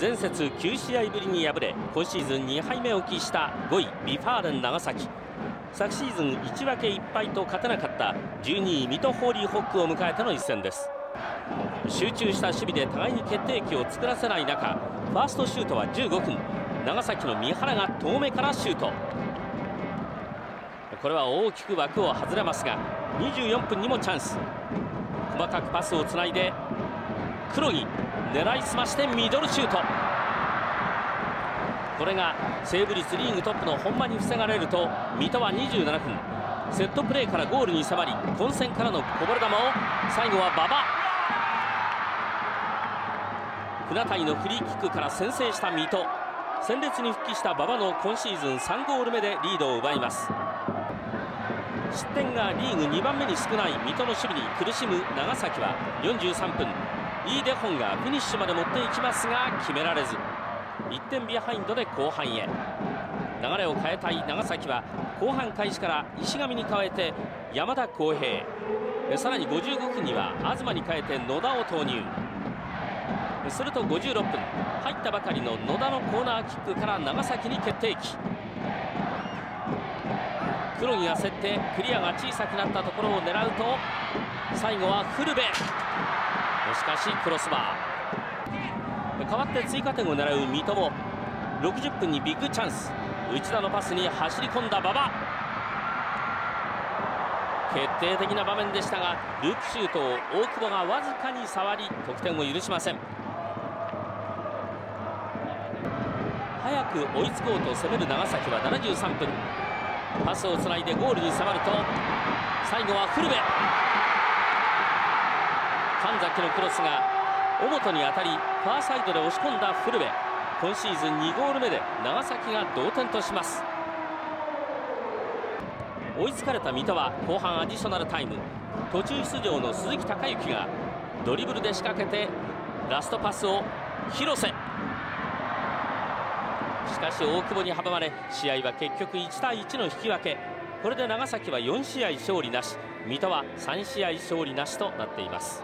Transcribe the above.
前節9試合ぶりに敗れ今シーズン2敗目を喫した5位 V・ファーレン長崎。昨シーズン1分け1敗と勝てなかった12位水戸ホーリーホックを迎えての一戦です。集中した守備で互いに決定機を作らせない中ファーストシュートは15分。長崎の三原が遠目からシュート。これは大きく枠を外れますが24分にもチャンス。細かくパスをつないで黒木。狙いすましてミドルシュート。これがセーブ率リーグトップの本間に防がれると水戸は27分。セットプレーからゴールに迫り混戦からのこぼれ球を最後は馬場。船谷のフリーキックから先制した水戸戦列に復帰した馬場の今シーズン3ゴール目でリードを奪います。失点がリーグ2番目に少ない水戸の守備に苦しむ長崎は43分。イ・デホンがフィニッシュまで持っていきますが決められず。1点ビハインドで後半へ。流れを変えたい長崎は後半開始から石神に代えて山田晃平。さらに55分には東に変えて野田を投入。すると56分入ったばかりの野田のコーナーキックから長崎に決定機。黒木が競ってクリアが小さくなったところを狙うと最後は古部。しかしクロスバー。代わって追加点を狙う三笘。60分にビッグチャンス。内田のパスに走り込んだ馬場。決定的な場面でしたがループシュートを大久保がわずかに触り得点を許しません。早く追いつこうと攻める長崎は73分。パスをつないでゴールに迫ると最後はフルベ神崎のクロスが尾本に当たりファーサイドで押し込んだフルベ今シーズン2ゴール目で長崎が同点とします。追いつかれた水戸は後半アディショナルタイム。途中出場の鈴木孝之がドリブルで仕掛けてラストパスを広瀬。しかし大久保に阻まれ試合は結局1対1の引き分け。これで長崎は4試合勝利なし。水戸は3試合勝利なしとなっています。